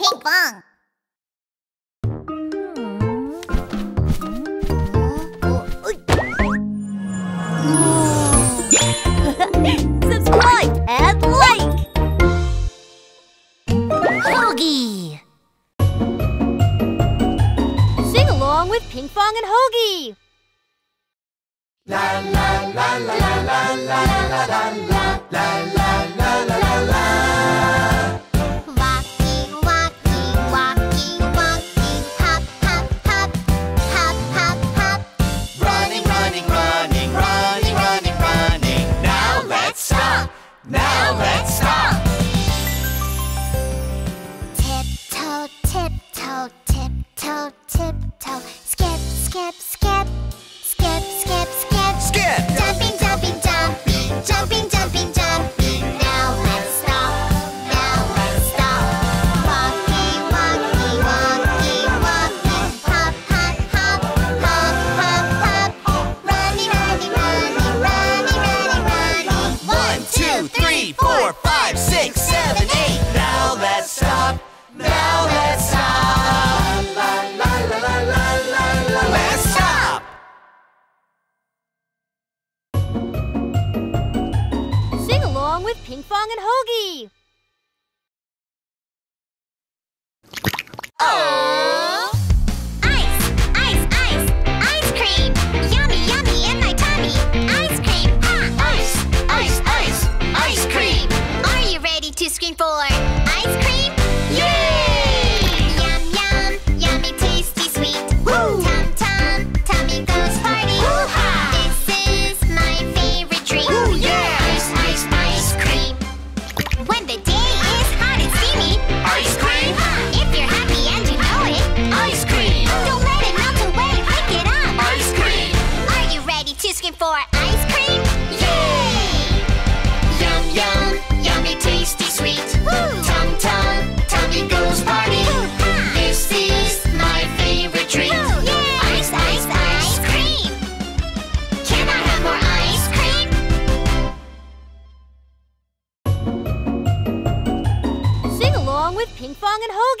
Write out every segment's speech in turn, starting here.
ping pong. Subscribe and like! Hogi! Sing along with Ping and Hogi! La la la la la la la la la la la la la Pinkfong and Hogi! Oh! Ice, ice, ice, ice cream! Yummy, yummy in my tummy! Ice cream, ha! Ice, ice, ice, ice cream! Are you ready to scream for Wong and Hogan.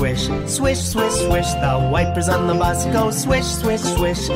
swish. Swish, swish, swish. The wipers on the bus go swish, swish, swish.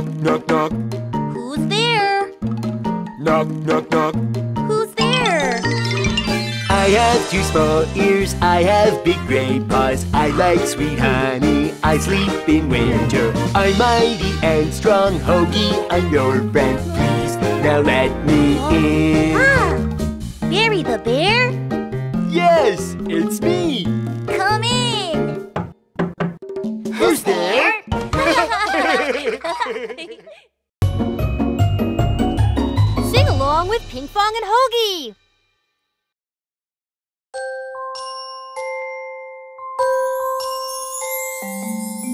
Knock, knock, knock. Who's there? Knock, knock, knock. Who's there? I have two small ears, I have big gray paws. I like sweet honey, I sleep in winter. I'm mighty and strong, Hogi, I'm your friend. Please, now let me in. Ah! Barry the Bear? Yes, it's me! Come in! Who's there? Sing along with Pinkfong and Hogi.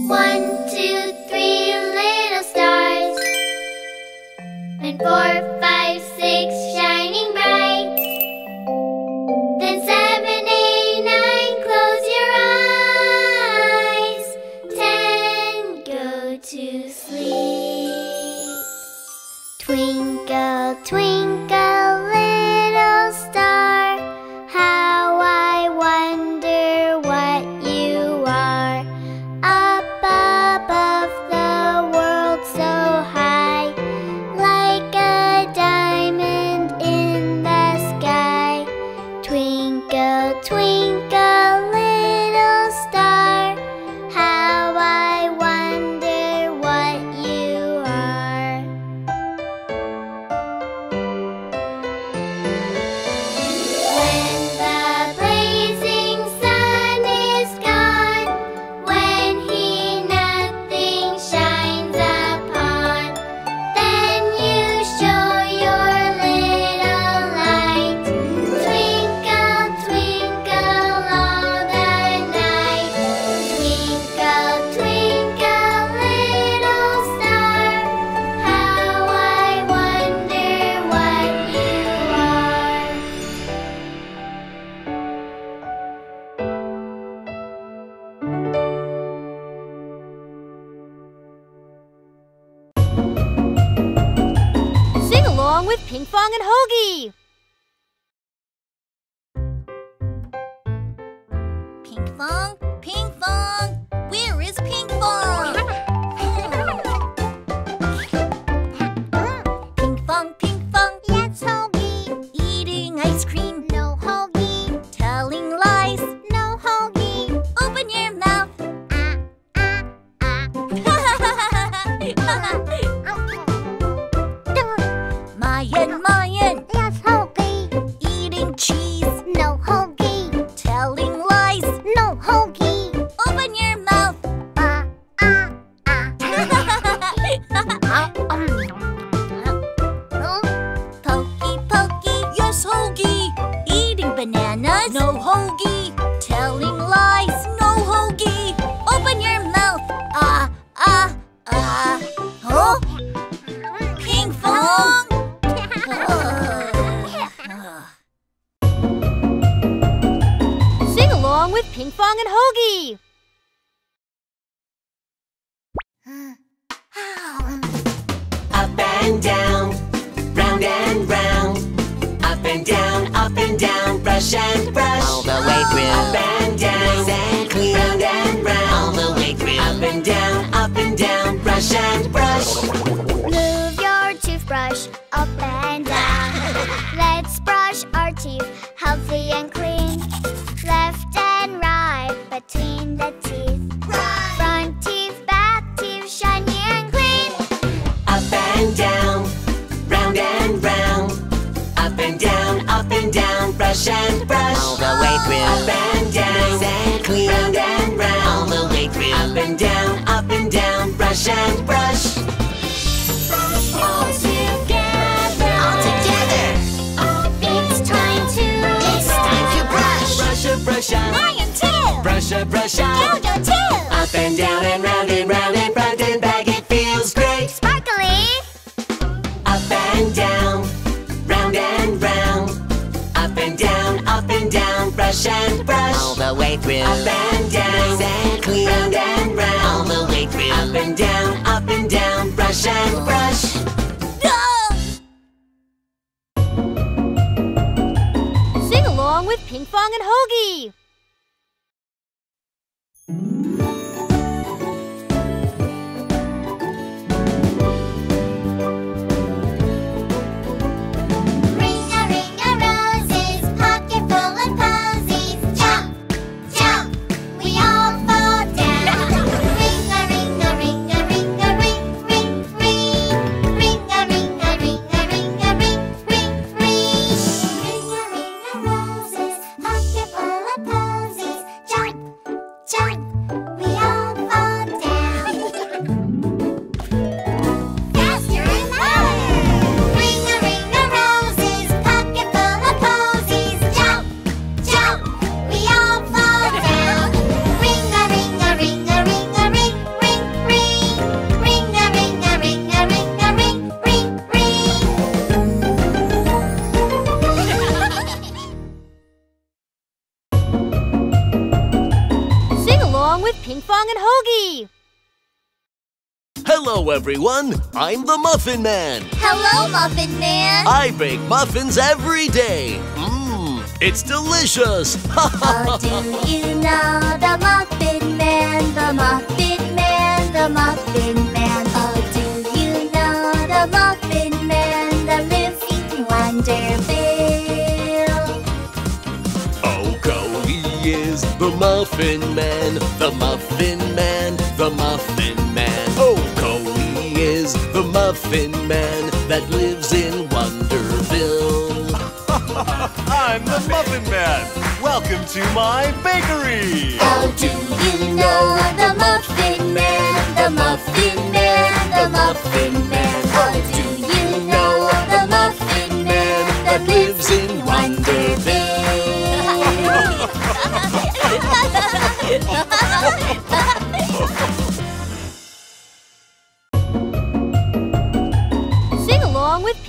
One, two, three little stars, and four, five, six. Between the teeth. Front teeth, back teeth, shiny and clean. Up and down, round and round. Up and down, up and down, brush and brush. All the way through. Up and down, and clean. Round and round. All the way through. Up and down, up and down, brush and brush. Brush a brush a. Jojo too. Up and down and round and round and front and back, it feels great. Sparkly. Up and down, round and round. Up and down, up and down, brush and brush. All the way through. Up and down, and clean. Round and round. All the way through. Up and down, up and down, brush and brush. Sing along with Pinkfong and Hogi. Música everyone. I'm the Muffin Man. Hello, Muffin Man. I bake muffins every day. Mmm, it's delicious. Oh, do you know the Muffin Man, the Muffin Man, the Muffin Man? Oh, do you know the Muffin Man that lives in Wonderville? oh, go, he is the Muffin Man, the Muffin Man, the Muffin Muffin Man that lives in Wonderville. I'm the Muffin Man. Welcome to my bakery. Oh, do you know the Muffin Man, the Muffin Man, the Muffin Man?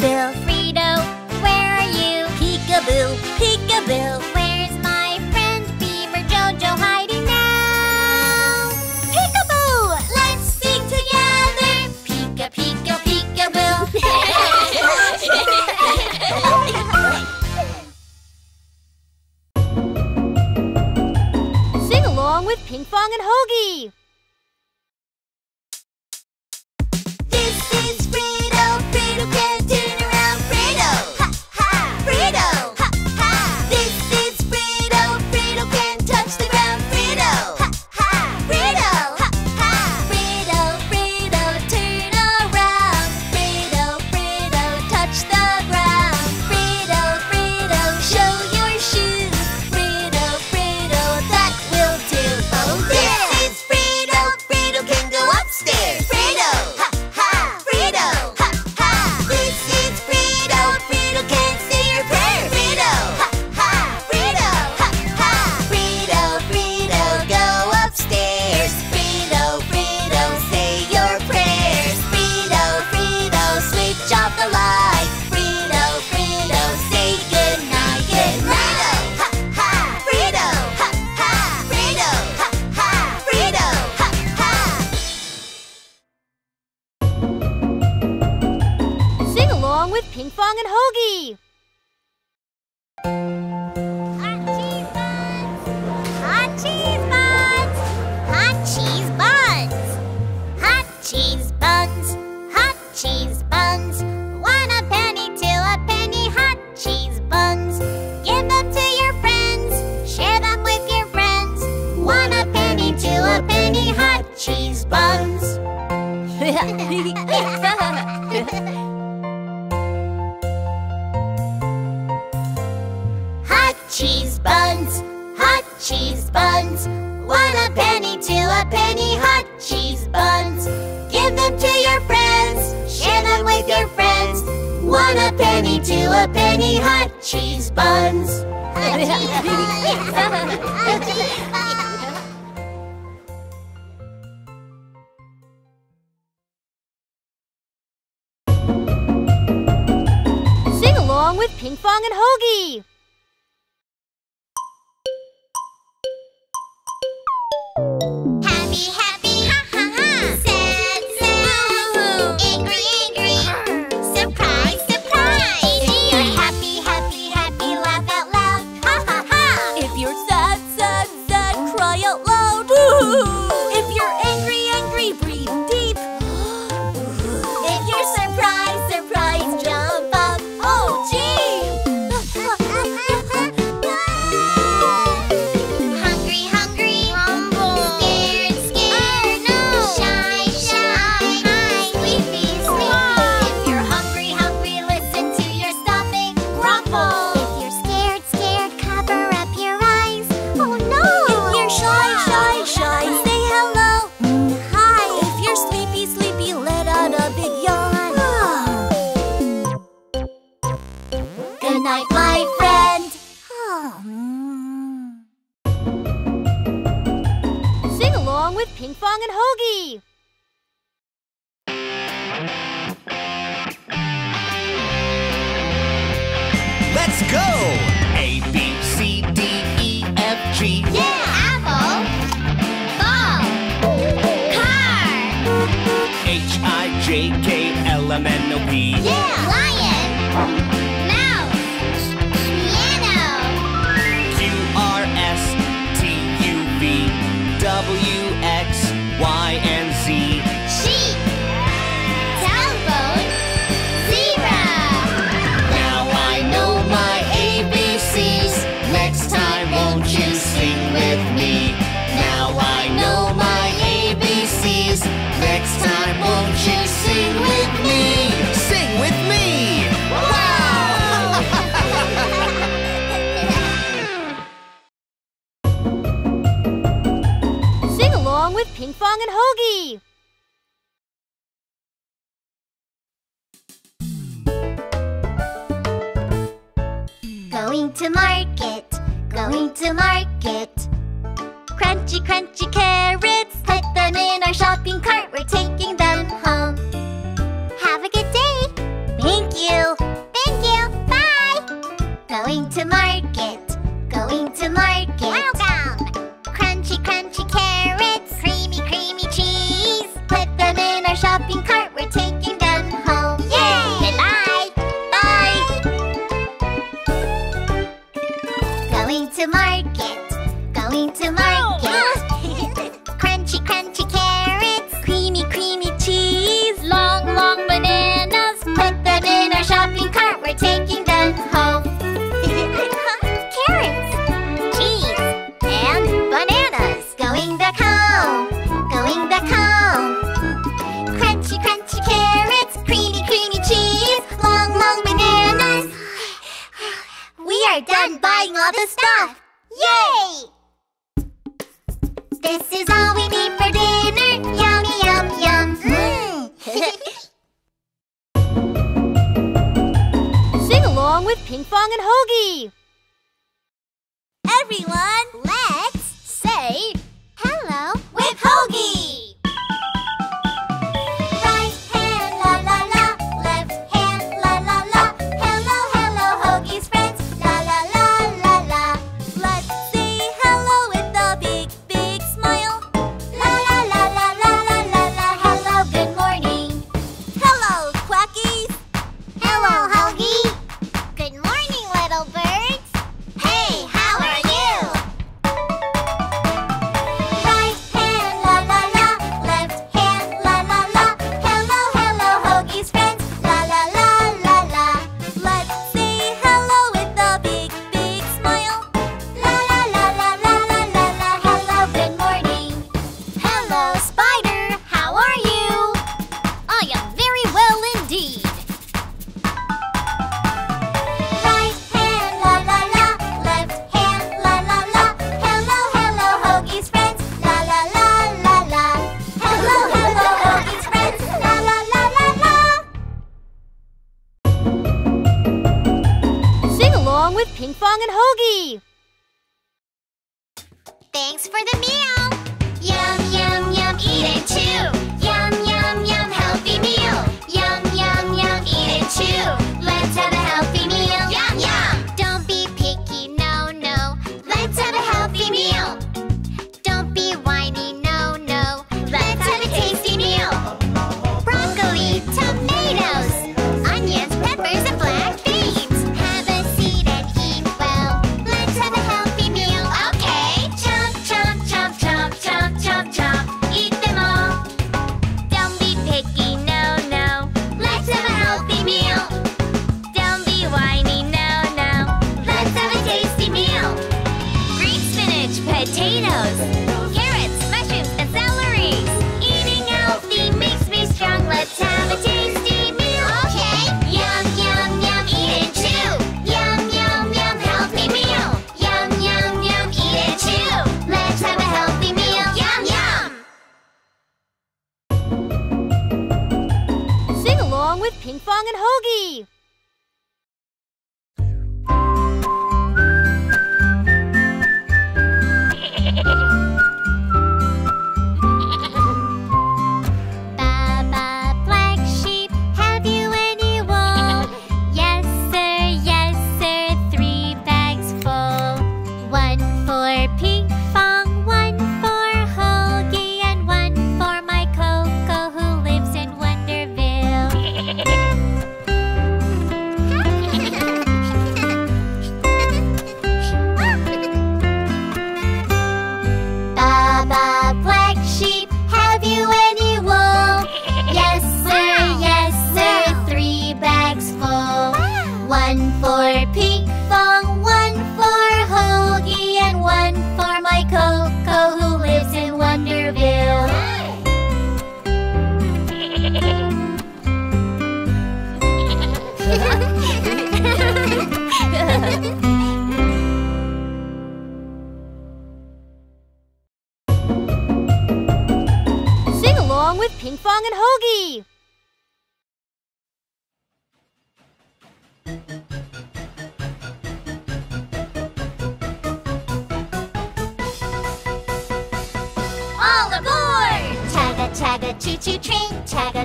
Bill.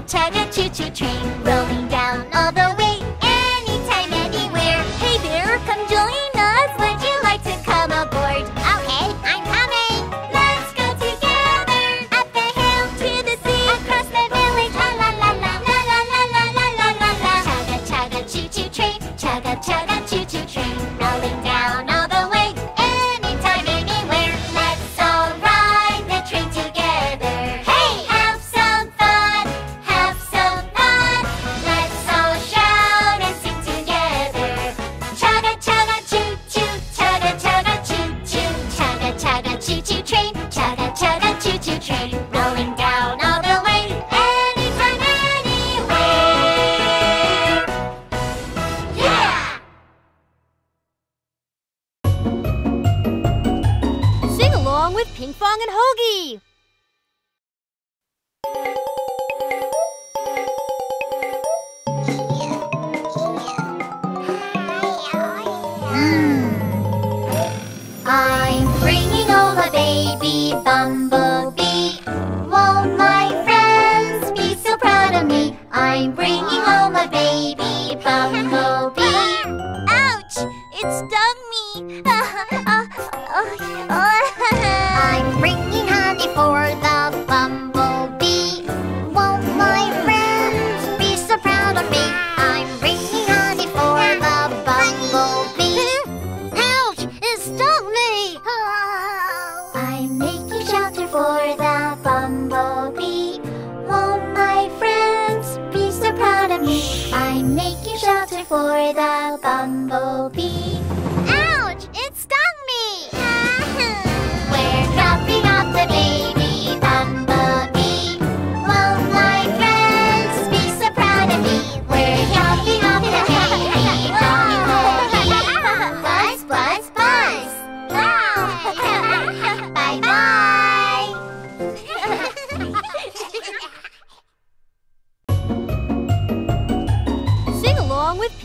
China choo-choo train. Whee!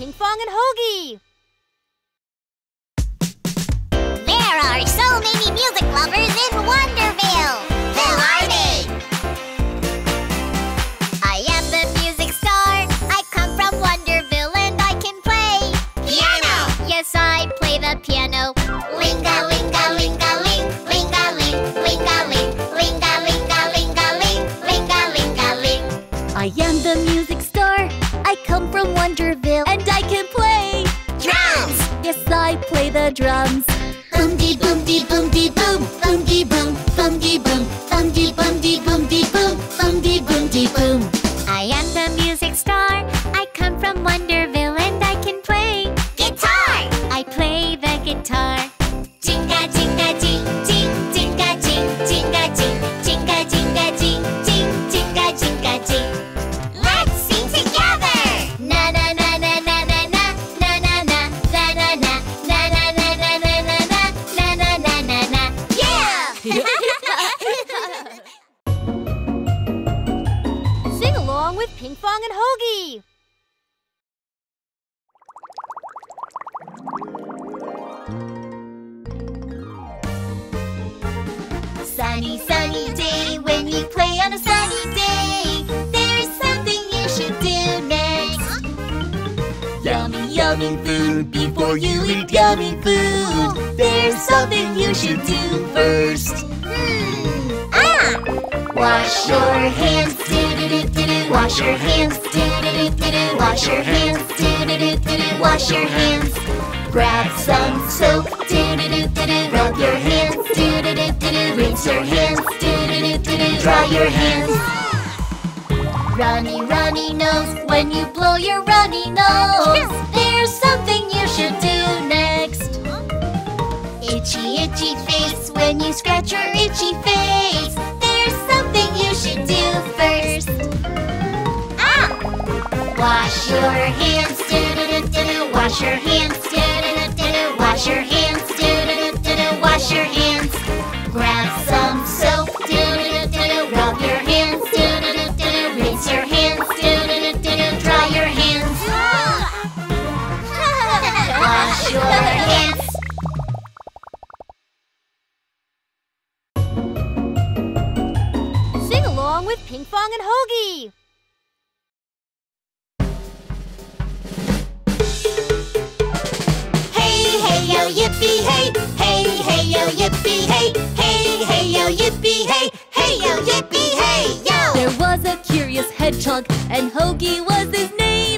Pinkfong and Hogi! There are so many music lovers in Wonderville! Who are they? I am the music star. I come from Wonderville and I can play... Piano! Yes, I play the piano. Linga, linga, linga, ling. Linga, ling, linga, ling. Linga, linga, linga, ling. Linga, linga, ling. I am the music star. I come from Wonderville. Drums, boom dee, boom dee, boom dee, boom, boom dee, boom, boom dee, boom, boom dee, boom dee, boom dee, boom, boom dee, boom dee, boom. I am the music star. I come from Wonderville and I can play guitar. I play the guitar. sunny day when you play on a sunny day. There's something you should do next. Yummy, yummy food before you eat yummy food. There's something you should do first. Mm. Ah! Wash your hands, do do do do do. Wash your hands, do do do do do. Wash your hands, do do do do do. Wash your hands. Grab some soap, do do do do do. Rub your hands, do Rinse your hands. Dry your hands. Runny, runny nose. When you blow your runny nose, there's something you should do next. Itchy, itchy face. When you scratch your itchy face, there's something you should do first. Ah! Wash your hands. Do do do do do. Wash your hands. Do do do do do. Wash your hands. Do do do do do. Wash your hands. yippee hey, hey, hey yo yippee hey, hey yo yippee hey yo. There was a curious hedgehog, and Hogi was his name.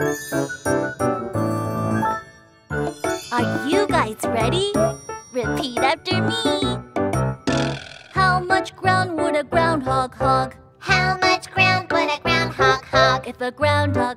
Are you guys ready? Repeat after me. How much ground would a groundhog hog? How much ground would a groundhog hog? If a groundhog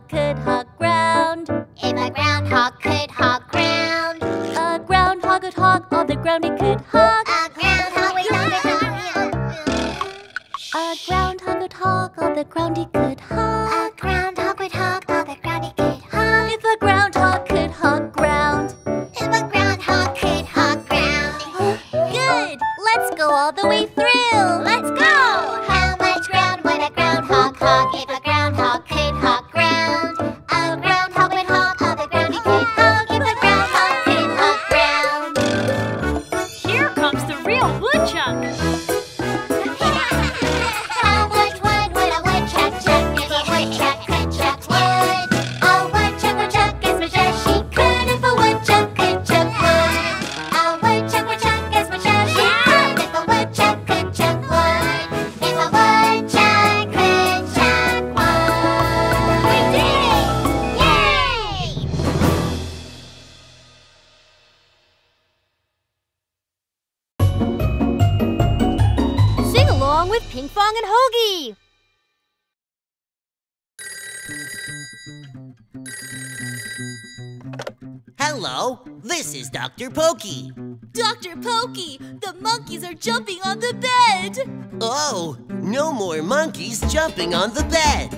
Dr. Pokey. Dr. Pokey, the monkeys are jumping on the bed. Oh, no more monkeys jumping on the bed.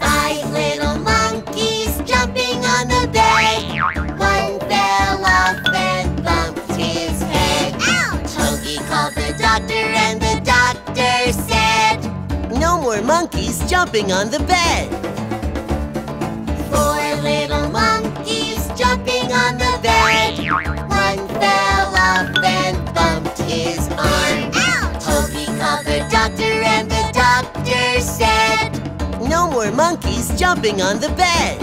Five little monkeys jumping on the bed. One fell off and bumped his head. Ouch! Pokey called the doctor and the doctor said, No more monkeys jumping on the bed. Four little monkeys on the bed. One fell off and bumped his arm. Ouch! Oh, called the doctor and the doctor said, No more monkeys jumping on the bed.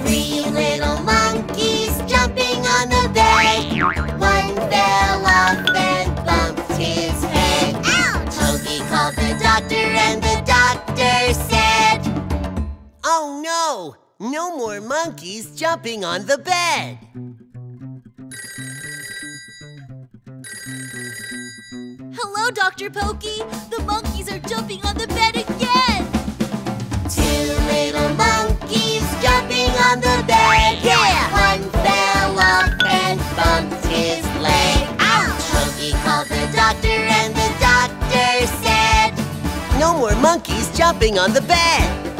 Three little monkeys jumping on the bed. One fell off and bumped his head. Ouch! Oh, called the doctor and the No more monkeys jumping on the bed. Hello, Dr. Pokey. The monkeys are jumping on the bed again. Two little monkeys jumping on the bed. Yeah! One fell off and bumped his leg. Ouch! Pokey called the doctor and the doctor said, No more monkeys jumping on the bed.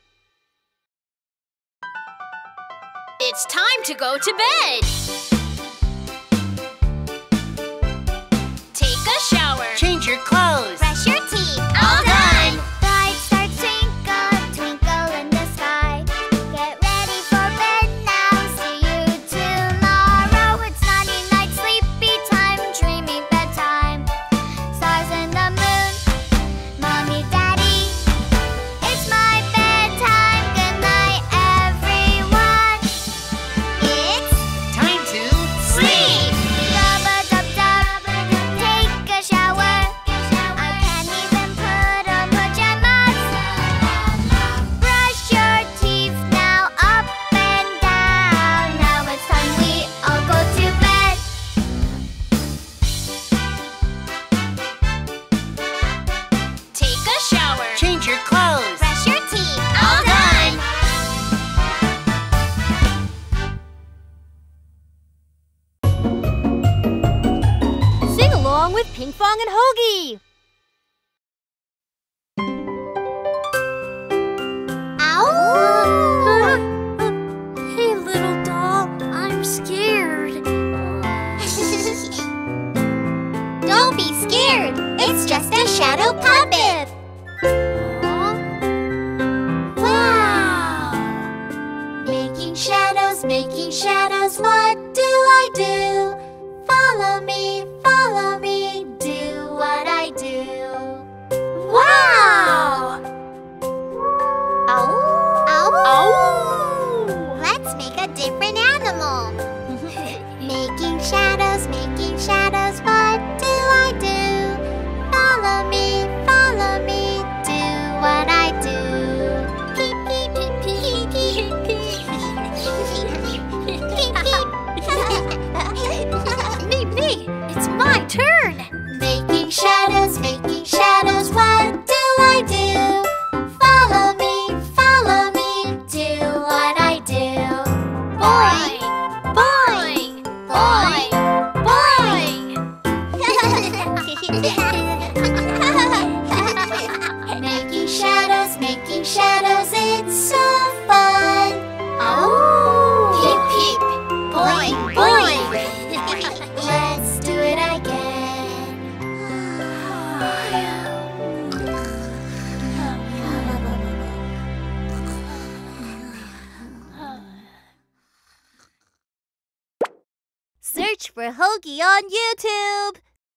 It's time to go to bed. Take a shower. Change your clothes. shadows, what do I do? Follow me, follow me, do what I do. Wow! Oh, oh! Ow! Let's make a different animal.